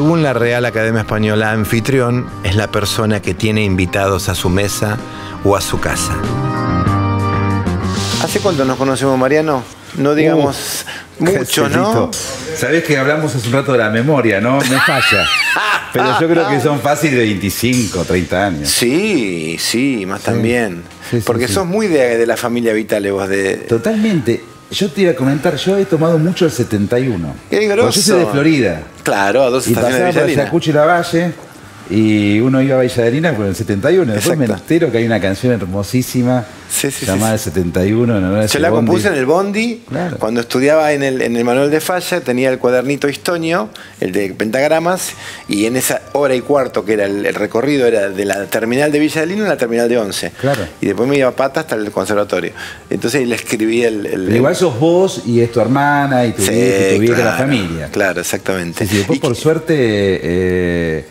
Según la Real Academia Española, anfitrión es la persona que tiene invitados a su mesa o a su casa. ¿Hace cuánto nos conocemos, Mariano? No digamos mucho, ¿no? Sabés que hablamos hace un rato de la memoria, ¿no? Me falla. Pero yo creo que son fáciles de 25, 30 años. Sí, sí, más también. Porque sos muy de, la familia Vitale vos de... Totalmente. Yo te iba a comentar, yo he tomado mucho el 71. Qué grosso. Yo soy de Florida. Claro, a dos y estaciones de Villarina. Y la Valle y uno iba a Villaderina con el 71. Después me entero que hay una canción hermosísima llamada el 71. Yo la compuse en el Bondi. Cuando estudiaba en el, en el manual de falla, tenía el cuadernito Histonio, el de pentagramas, y en esa hora y cuarto que era el, recorrido, era de la terminal de Villa a la terminal de 11. Claro. Y después me iba a pata hasta el conservatorio. Entonces le escribí el. igual sos vos y es tu hermana y tu, vieja, la familia. Claro, exactamente. y después, por suerte. Eh,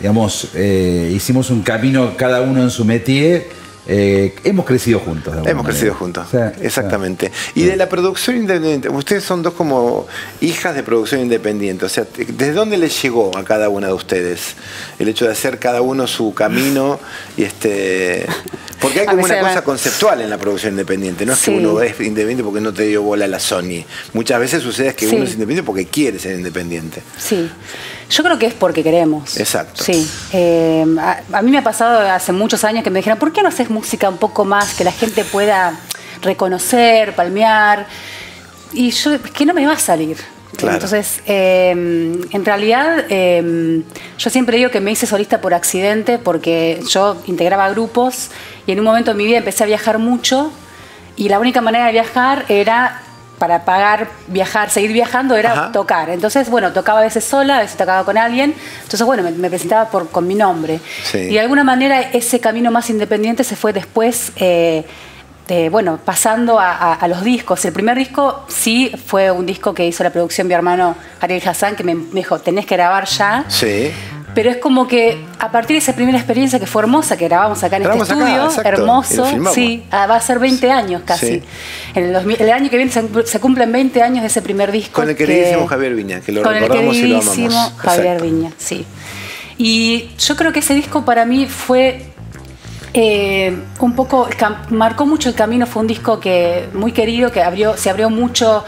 digamos, eh, hicimos un camino cada uno en su métier. Eh, hemos crecido juntos. Hemos crecido juntos, exactamente. y de la producción independiente, ustedes son dos como hijas de producción independiente, o sea, ¿desde dónde les llegó a cada una de ustedes el hecho de hacer cada uno su camino y este... Porque hay como una cosa conceptual en la producción independiente, no es que uno es independiente porque no te dio bola la Sony. Muchas veces sucede que uno es independiente porque quiere ser independiente. Sí. Yo creo que es porque queremos. Exacto. Sí. Eh, a, mí me ha pasado hace muchos años que me dijeron, ¿por qué no haces música un poco más que la gente pueda reconocer, palmear? Y yo, es que no me va a salir. Entonces, eh, en realidad, eh, yo siempre digo que me hice solista por accidente porque yo integraba grupos y en un momento de mi vida empecé a viajar mucho y la única manera de viajar era para pagar, viajar, seguir viajando, era tocar. Entonces, bueno, tocaba a veces sola, a veces tocaba con alguien. Entonces, bueno, me, presentaba por, con mi nombre. Y de alguna manera ese camino más independiente se fue después, eh, bueno, pasando a, los discos. El primer disco sí fue un disco que hizo la producción mi hermano Ariel Hassan, que me, me dijo, tenés que grabar ya. Sí. Pero es como que a partir de esa primera experiencia que fue hermosa, que grabamos acá en este estudio, hermoso, sí, ah, va a ser 20 años casi. En el, año que viene se, cumplen 20 años de ese primer disco. Con el queridísimo Javier Viña, que lo recordamos y lo amamos. Javier Viña, sí. Y yo creo que ese disco para mí fue eh, un poco, marcó mucho el camino, fue un disco que muy querido, que abrió, se abrió mucho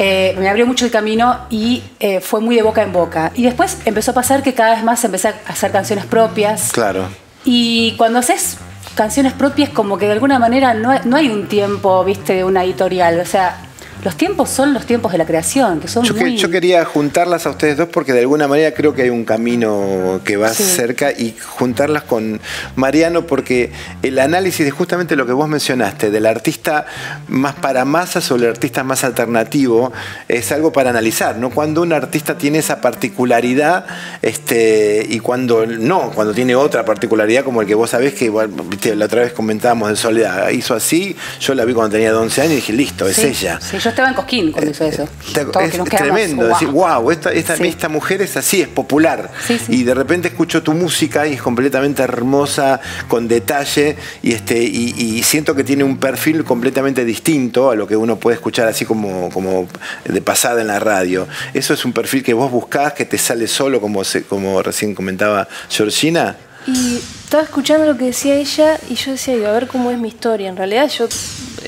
eh, me abrió mucho el camino y eh, fue muy de boca en boca. Y después empezó a pasar que cada vez más empecé a hacer canciones propias. Claro. Y cuando haces canciones propias, como que de alguna manera no, no hay un tiempo, viste, de una editorial. O sea, los tiempos son los tiempos de la creación, que son yo, muy... yo quería juntarlas a ustedes dos porque de alguna manera creo que hay un camino que va cerca y juntarlas con Mariano porque el análisis de justamente lo que vos mencionaste, del artista más para masas o el artista más alternativo, es algo para analizar, ¿no? Cuando un artista tiene esa particularidad este, y cuando no, cuando tiene otra particularidad como el que vos sabés que igual, la otra vez comentábamos de Soledad, hizo así, yo la vi cuando tenía 11 años y dije, listo, es ella estaba en Cosquín cuando hizo eso. es, tremendo, decir, wow, esta, esta, mujer es así, es popular. y de repente escucho tu música y es completamente hermosa, con detalle, y, este, y, siento que tiene un perfil completamente distinto a lo que uno puede escuchar así como, como de pasada en la radio. Eso es un perfil que vos buscás, que te sale solo, como, como recién comentaba Georgina. Y estaba escuchando lo que decía ella y yo decía, a ver cómo es mi historia. En realidad yo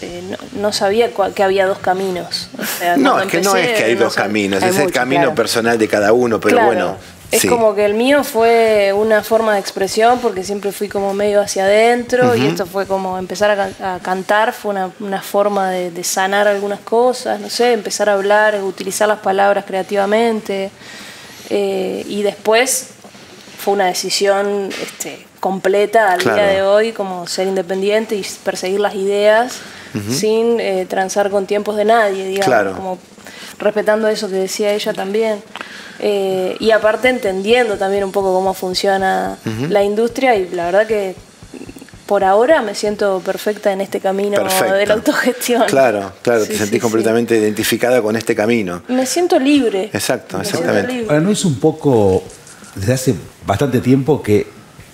eh, no, sabía que había dos caminos. no, es que no es que hay dos caminos, es el camino personal de cada uno, pero bueno. Es como que el mío fue una forma de expresión porque siempre fui como medio hacia adentro y esto fue como empezar a, cantar, fue una, forma de, sanar algunas cosas, no sé, empezar a hablar, utilizar las palabras creativamente eh, y después fue una decisión este, completa al día de hoy como ser independiente y perseguir las ideas sin eh, transar con tiempos de nadie, digamos, como respetando eso que decía ella también. Eh, y aparte entendiendo también un poco cómo funciona la industria y la verdad que por ahora me siento perfecta en este camino de la autogestión. Claro, claro, te sentís completamente identificada con este camino. Me siento libre. Exacto, exactamente. Ahora, ¿no es un poco, desde hace bastante tiempo, que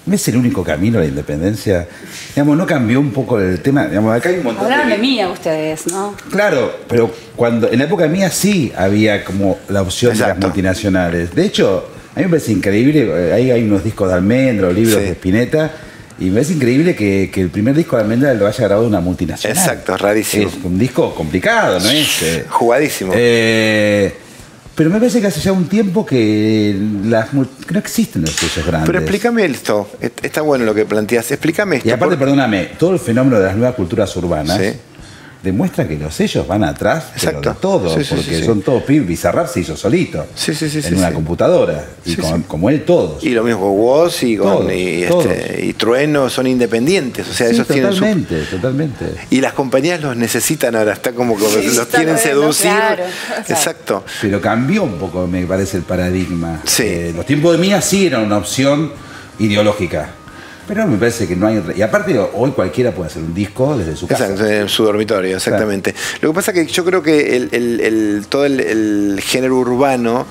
¿No es el único camino a la independencia? Digamos, ¿no cambió un poco el tema? Digamos, acá hay un montón Hablaron de... mía ustedes, ¿no? Claro, pero cuando en la época mía sí había como la opción de las multinacionales. De hecho, A mí me parece increíble, eh, ahí hay unos discos de Almendra, libros Sí. de Spinetta, y me parece increíble que, que el primer disco de Almendra lo haya grabado una multinacional. Exacto, rarísimo. Es un disco complicado, ¿no es? Eh, Jugadísimo. eh, pero me parece que hace ya un tiempo que, las, no existen los sellos grandes. Pero explícame esto. Está bueno lo que planteas. Explícame esto. Y aparte, por- perdóname, todo el fenómeno de las nuevas culturas urbanas Sí. Demuestra que los sellos van atrás pero de todo, Sí, porque sí, sí. son todos pibes. Bizarrap se hizo solito Sí, sí, sí, en sí, una sí. computadora. Y Sí, con- sí. como él, todos. Y lo mismo con Woz y, con, Todos, y, este, y Trueno son independientes. O sea, Sí, ellos tienen su. totalmente, totalmente. Y las compañías los necesitan ahora. Está como que Sí, los bueno, seducir. claro. Exacto. Pero cambió un poco, me parece, el paradigma. Sí. Eh, los tiempos de Mía sí eran una opción ideológica. Pero me parece que no hay otra. Y aparte, hoy cualquiera puede hacer un disco desde su casa. Exacto, en su dormitorio, exactamente. Lo que pasa es que yo creo que el, el- el- todo el, el género urbano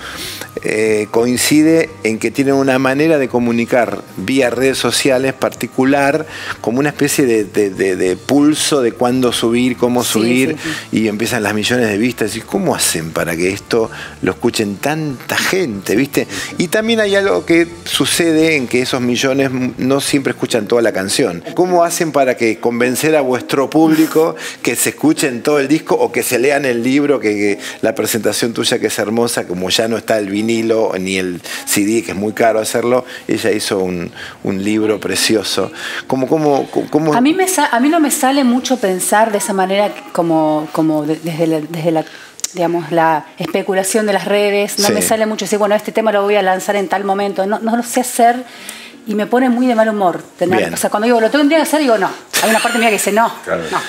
eh, coincide en que tiene una manera de comunicar vía redes sociales particular, como una especie de, de- de- de pulso de cuándo subir, cómo Sí, subir, sí, y empiezan las millones de vistas. ¿Y cómo hacen para que esto lo escuchen tanta gente? ¿Viste? Y también hay algo que sucede en que esos millones no siempre escuchan toda la canción. ¿Cómo hacen para que convencer a vuestro público que se escuchen todo el disco o que se lean el libro, que, que la presentación tuya que es hermosa, como ya no está el vinilo ni el CD, que es muy caro hacerlo, ella hizo un, un libro precioso. ¿Cómo, cómo, cómo, A mí, me sa- a mí no me sale mucho pensar de esa manera como, como de- desde, la, desde la, digamos, la especulación de las redes. No Sí. me sale mucho decir, bueno, este tema lo voy a lanzar en tal momento. No, no lo sé hacer y me pone muy de mal humor. Tener, Bien. o sea, cuando digo, lo tendría que hacer, digo, no. Hay una parte mía que dice, no, Claro. no.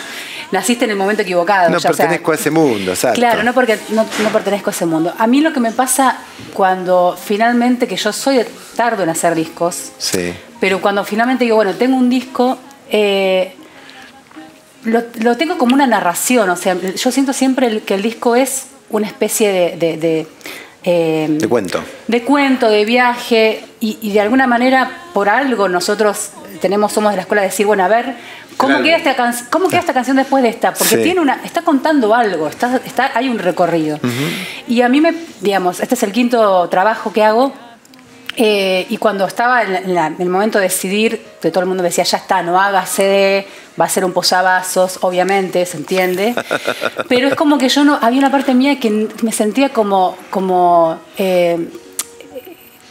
Naciste en el momento equivocado. no ya, o sea, pertenezco a ese mundo? Exacto. Claro, no porque no, no pertenezco a ese mundo. A mí lo que me pasa cuando finalmente, que yo soy tardo en hacer discos, Sí. pero cuando finalmente digo, bueno, tengo un disco, eh, lo, lo tengo como una narración, o sea, yo siento siempre que el disco es una especie de... de, de, eh, Te cuento. de cuento, de viaje, y, y de alguna manera, por algo, nosotros tenemos, somos de la escuela de decir, bueno, a ver, ¿cómo, Claro. queda, esta can- cómo queda esta canción después de esta? Porque Sí. tiene una, está contando algo, está, está, hay un recorrido. Y a mí me, digamos, este es el quinto trabajo que hago, eh, y cuando estaba en, la- el momento de decidir, que todo el mundo decía, ya está, no haga CD, va a ser un posavasos, obviamente, se entiende. Pero es como que yo no, había una parte mía que me sentía como, como, eh,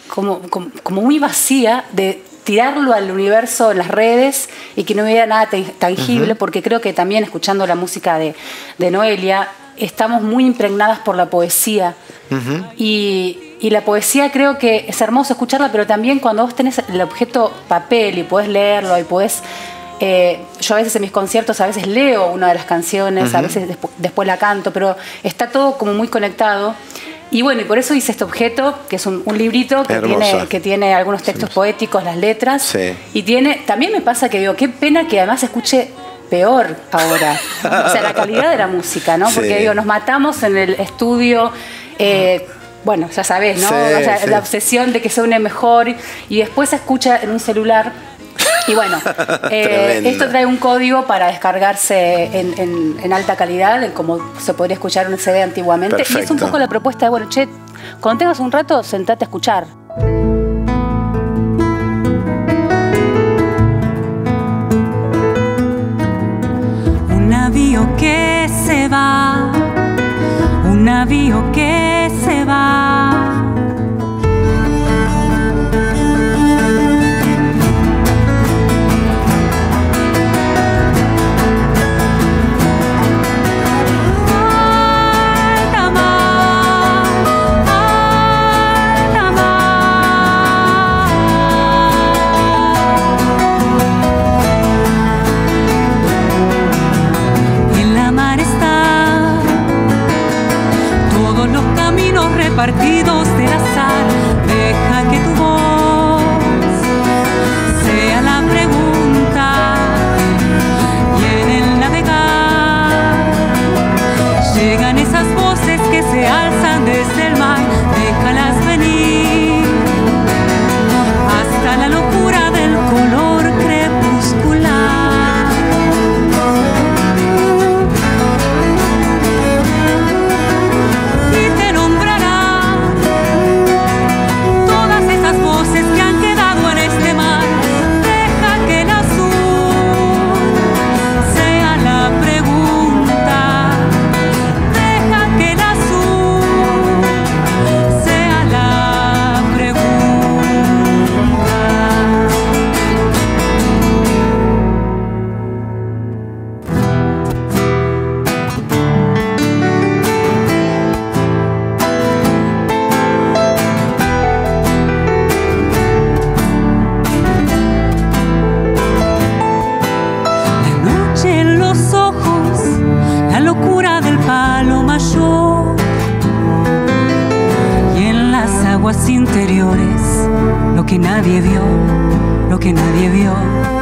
como, como, como muy vacía de tirarlo al universo en las redes y que no hubiera nada tan- tangible, porque creo que también escuchando la música de, de Noelia, estamos muy impregnadas por la poesía. y, y la poesía creo que es hermoso escucharla, pero también cuando vos tenés el objeto papel y podés leerlo y podés... eh, yo a veces en mis conciertos a veces leo una de las canciones, a veces despu- después la canto, pero está todo como muy conectado. Y bueno, y por eso hice este objeto, que es un, un librito que tiene, que tiene algunos textos poéticos, las letras. Sí. Y tiene, también me pasa que digo, qué pena que además escuche peor ahora. o sea, la calidad de la música, ¿no? Porque Sí. digo, nos matamos en el estudio. eh, bueno, ya sabés, ¿no? Sí, O sea, sí. La obsesión de que suene mejor y después se escucha en un celular. Y bueno, eh, esto trae un código para descargarse en, en- en alta calidad, como se podría escuchar un CD antiguamente. Y es un poco la propuesta de, bueno, che, cuando tengas un rato, sentate a escuchar. Un navío que se va, un navío que se en los ojos, la locura del palo mayor. Y en las aguas interiores, lo que nadie vio, lo que nadie vio.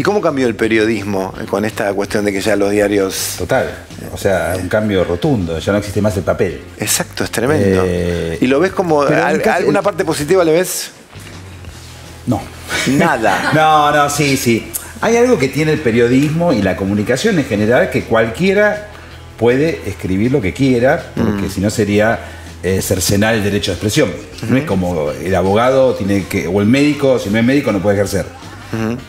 ¿Y cómo cambió el periodismo con esta cuestión de que ya los diarios... Total. O sea, un cambio rotundo. Ya no existe más el papel. Exacto, es tremendo. Eh, ¿Y lo ves como... al- ¿Alguna parte positiva le ves? No. Nada. No, no, sí, sí. Hay algo que tiene el periodismo y la comunicación en general que cualquiera puede escribir lo que quiera, porque Mm. si no sería eh, cercenar el derecho de expresión. No es como el abogado tiene que, o el médico, si no es médico no puede ejercer.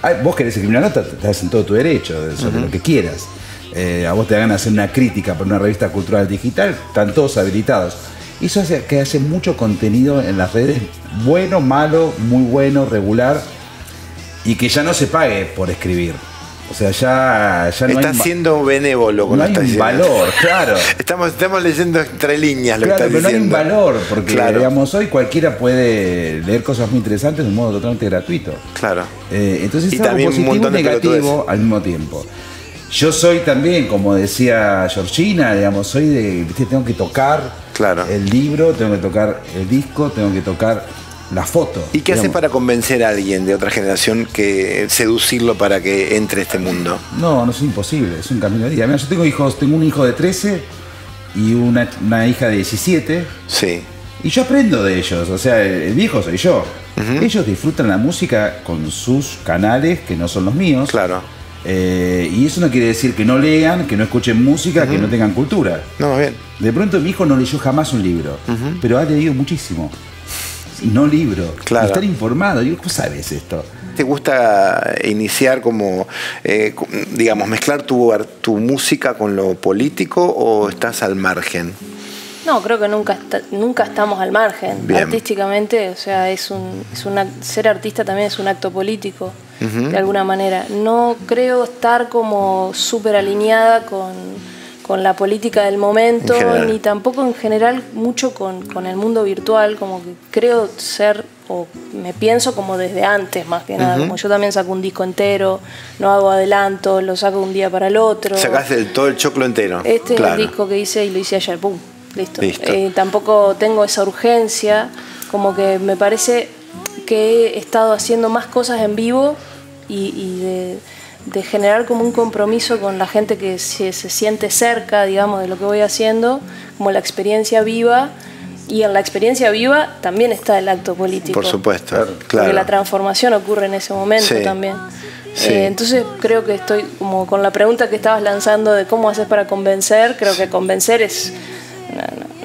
Ay, vos querés escribir una nota, estás en todo tu derecho, de- sobre lo que quieras. Eh, a vos te hagan hacer una crítica para una revista cultural digital, están todos habilitados. Y eso hace que hace mucho contenido en las redes, bueno, malo, muy bueno, regular, y que ya no se pague por escribir. O sea, ya, ya no Está hay, siendo benévolo con no hay un valor, claro. Estamos, estamos leyendo entre líneas lo Claro, que pero está no hay un valor, porque Claro. digamos, hoy cualquiera puede leer cosas muy interesantes de un modo totalmente gratuito. Claro. Eh, entonces Y es algo positivo y negativo al mismo tiempo. Yo soy también, como decía Georgina, digamos, soy de, viste, tengo que tocar Claro. el libro, tengo que tocar el disco, tengo que tocar la foto. ¿Y qué digamos. para convencer a alguien de otra generación que seducirlo para que entre a este mundo? No, no es imposible, es un camino de día. Mira, yo tengo hijos, tengo un hijo de 13 y una, una hija de 17. Sí. Y yo aprendo de ellos, o sea, el viejo soy yo. Ellos disfrutan la música con sus canales que no son los míos. Claro. Eh, y eso no quiere decir que no lean, que no escuchen música, que no tengan cultura. No, bien. De pronto mi hijo no leyó jamás un libro, pero ha leído muchísimo. Y no libro. Claro. Y estar informado. Digo, ¿cómo sabes esto? ¿Te gusta iniciar como, eh, digamos, mezclar tu, ar- tu música con lo político o estás al margen? No, creo que nunca está- nunca estamos al margen. Bien. Artísticamente, o sea, es un, es un ac- ser artista también es un acto político, de alguna manera. No creo estar como súper alineada con, con la política del momento, ni tampoco en general mucho con, con el mundo virtual, como que creo ser, o me pienso como desde antes más que nada, como yo también saco un disco entero, no hago adelanto, lo saco un día para el otro. Sacás el- todo el choclo entero. Este claro. es el disco que hice y lo hice ayer, ¡pum! Listo. Listo. Eh, tampoco tengo esa urgencia, como que me parece que he estado haciendo más cosas en vivo y, y de, de generar como un compromiso con la gente que se, se siente cerca, digamos, de lo que voy haciendo, como la experiencia viva. Y en la experiencia viva también está el acto político. Por supuesto, Porque claro. la transformación ocurre en ese momento Sí. también. Sí. Eh, entonces creo que estoy como con la pregunta que estabas lanzando de cómo haces para convencer, creo que convencer es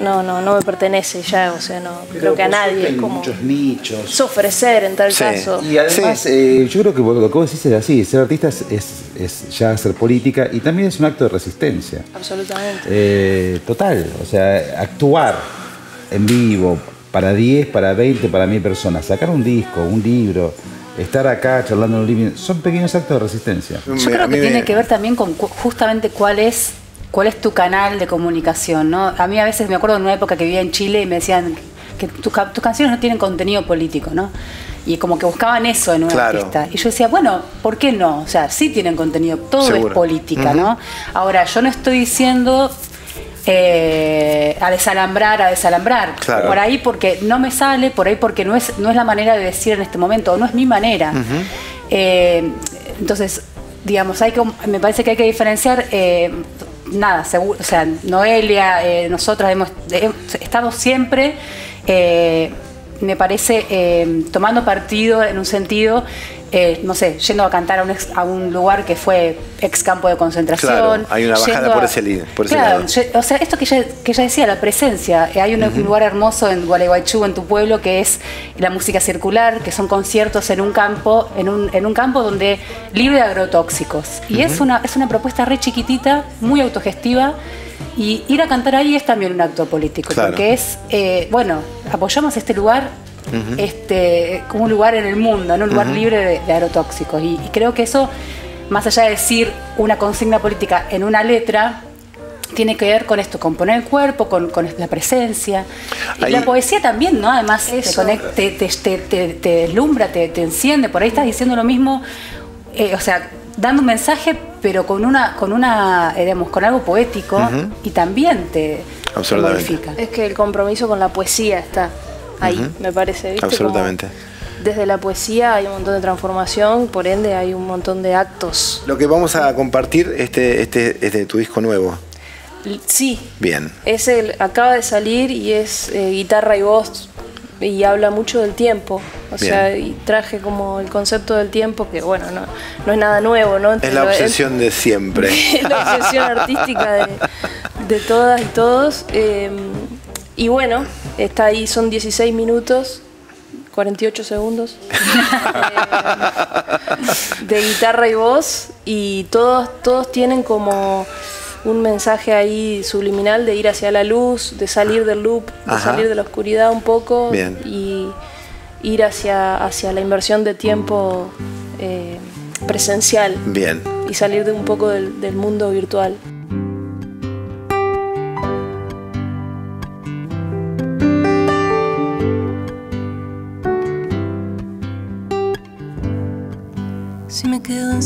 no, no, no me pertenece ya, o sea, no creo que a nadie. Hay Es como muchos nichos. es ofrecer en tal Sí. caso. Y además, eh, yo creo que lo que vos decís es así, ser artista es, es- es ya hacer política y también es un acto de resistencia. Absolutamente. Eh, total, o sea, actuar en vivo para 10, para 20, para 1000 personas, sacar un disco, un libro, estar acá charlando en un living, son pequeños actos de resistencia. Yo creo que tiene que ver también con cu- justamente cuál es cuál es tu canal de comunicación, ¿no? A mí a veces me acuerdo en una época que vivía en Chile y me decían que tus ca- tus canciones no tienen contenido político, ¿no? Y como que buscaban eso en un Claro. artista. Y yo decía, bueno, ¿por qué no? O sea, sí tienen contenido, todo Seguro. es política, ¿no? Ahora, yo no estoy diciendo eh, a desalambrar, a desalambrar. Claro. Por ahí porque no me sale, por ahí porque no es, no es la manera de decir en este momento, o no es mi manera. Eh, entonces, digamos, hay que, me parece que hay que diferenciar, eh, nada, seguro, o sea, Noelia, eh, nosotras hemos, estado siempre, eh, me parece, eh, tomando partido en un sentido, eh, no sé, yendo a cantar a un, ex- a un lugar que fue ex campo de concentración. Claro, hay una bajada por ese por ese claro, lado. o sea, esto que ella, que ella decía, la presencia. Eh, Hay un lugar hermoso en Gualeguaychú, en tu pueblo, que es la música circular, que son conciertos en un campo, en un, en un campo donde libre de agrotóxicos. Y es una, es una propuesta re chiquitita, muy autogestiva. Y ir a cantar ahí es también un acto político, Claro. porque es, eh, bueno, apoyamos este lugar este, como un lugar en el mundo, ¿no? un lugar libre de, de agrotóxicos. Y, y creo que eso, más allá de decir una consigna política en una letra, tiene que ver con esto, con poner el cuerpo, con, con la presencia. Y Ahí- la poesía también, ¿no? Además, te, conecta, te, te, te- te- te deslumbra, te, te enciende. Por ahí estás diciendo lo mismo, eh, o sea, dando un mensaje, pero con una, con una, eh, digamos, con algo poético y también te, te Absolutamente. modifica. Es que el compromiso con la poesía está ahí, me parece. ¿viste? Absolutamente. Como desde la poesía hay un montón de transformación, por ende hay un montón de actos. Lo que vamos a compartir, este, este, este tu disco nuevo. Sí, Bien. es el, acaba de salir y es eh, guitarra y voz y habla mucho del tiempo. O Bien. sea, y traje como el concepto del tiempo que, bueno, no, no es nada nuevo, ¿no? Es la obsesión de siempre. la obsesión artística de, de todas y todos. eh, y bueno, está ahí, son 16 minutos, 48 segundos eh, de guitarra y voz y todos, todos tienen como un mensaje ahí subliminal de ir hacia la luz, de salir del loop, de Ajá. salir de la oscuridad un poco Bien. y ir hacia, hacia la inversión de tiempo eh, presencial Bien. y salir de un poco del, del mundo virtual.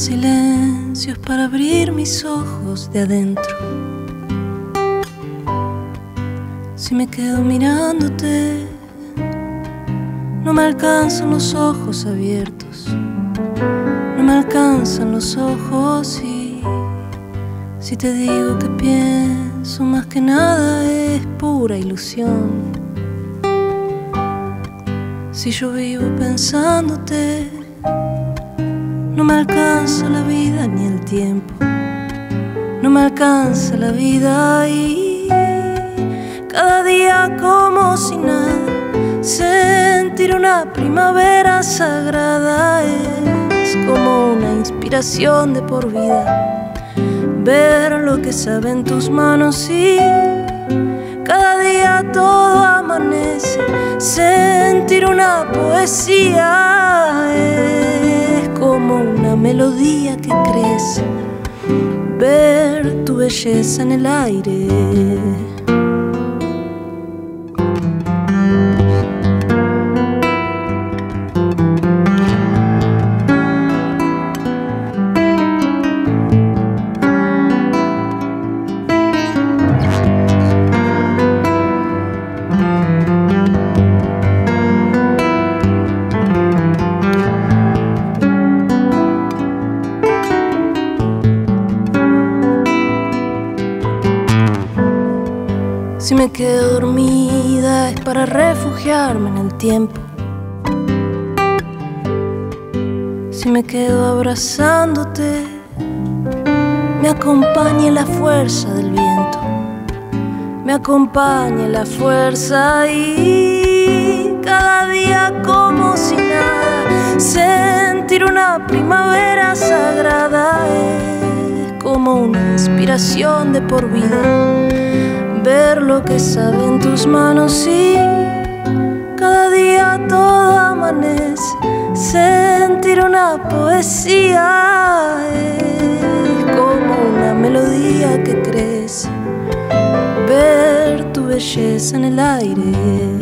Me quedo en silencio es para abrir mis ojos de adentro. Si me quedo mirándote, no me alcanzan los ojos abiertos. No me alcanzan los ojos y si te digo que pienso más que nada es pura ilusión. Si yo vivo pensándote, no me alcanza la vida ni el tiempo. No me alcanza la vida y cada día como si nada. Sentir una primavera sagrada es como una inspiración de por vida. Ver lo que saben tus manos y cada día todo amanece. Sentir una poesía es melodía que crece. Ver tu belleza en el aire. Tiempo. Si me quedo abrazándote, me acompaña la fuerza del viento. me acompañe la fuerza y cada día como si nada sentir una primavera sagrada es como una inspiración de por vida ver lo que sabe en tus manos y cada día todo amanece. Sentir una poesía es como una melodía que crece. Ver tu belleza en el aire.